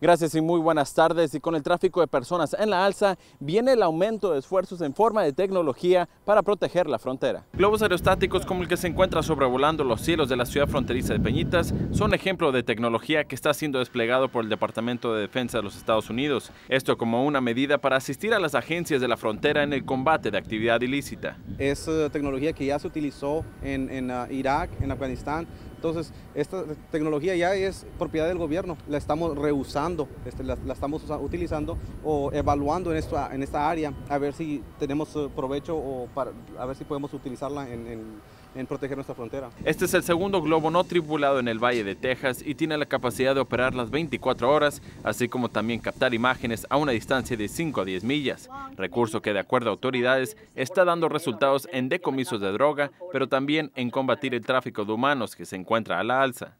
Gracias y muy buenas tardes. Y con el tráfico de personas en la alza, viene el aumento de esfuerzos en forma de tecnología para proteger la frontera. Globos aerostáticos como el que se encuentra sobrevolando los cielos de la ciudad fronteriza de Peñitas son ejemplo de tecnología que está siendo desplegado por el Departamento de Defensa de los Estados Unidos. Esto como una medida para asistir a las agencias de la frontera en el combate de actividad ilícita. Es uh, tecnología que ya se utilizó en, en uh, Irak, en Afganistán, entonces, esta tecnología ya es propiedad del gobierno, la estamos reusando, este, la, la, estamos utilizando o evaluando en, esto, en esta área a ver si tenemos provecho o para, a ver si podemos utilizarla en proteger nuestra frontera. Este es el segundo globo no tripulado en el Valle de Texas y tiene la capacidad de operar las 24 horas, así como también captar imágenes a una distancia de 5 a 10 millas, recurso que de acuerdo a autoridades está dando resultados en decomisos de droga, pero también en combatir el tráfico de humanos que se encuentra a la alza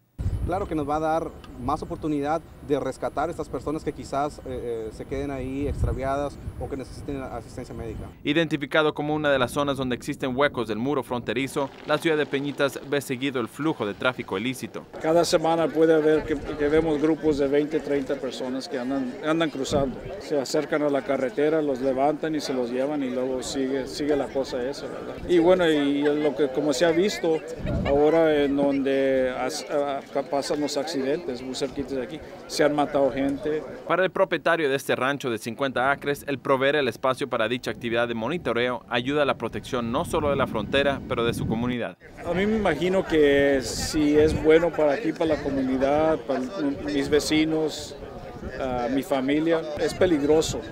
claro que nos va a dar más oportunidad de rescatar a estas personas que quizás eh, eh, se queden ahí extraviadas o que necesiten asistencia médica. Identificado como una de las zonas donde existen huecos del muro fronterizo, la ciudad de Peñitas ve seguido el flujo de tráfico ilícito. Cada semana puede haber que, que vemos grupos de 20, 30 personas que andan, andan cruzando. Se acercan a la carretera, los levantan y se los llevan y luego sigue, sigue la cosa esa. ¿verdad? Y bueno, y lo que como se ha visto ahora en donde has, pasan los accidentes muy cerquitos de aquí. Se han matado gente. Para el propietario de este rancho de 50 acres, el proveer el espacio para dicha actividad de monitoreo ayuda a la protección no solo de la frontera, pero de su comunidad. A mí me imagino que si es bueno para aquí, para la comunidad, para mis vecinos, uh, mi familia, es peligroso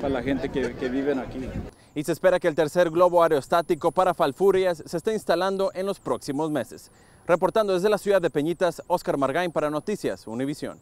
para la gente que, que aquí. Y se espera que el tercer globo aerostático para Falfurias se esté instalando en los próximos meses. Reportando desde la ciudad de Peñitas, Oscar Margain para Noticias Univisión.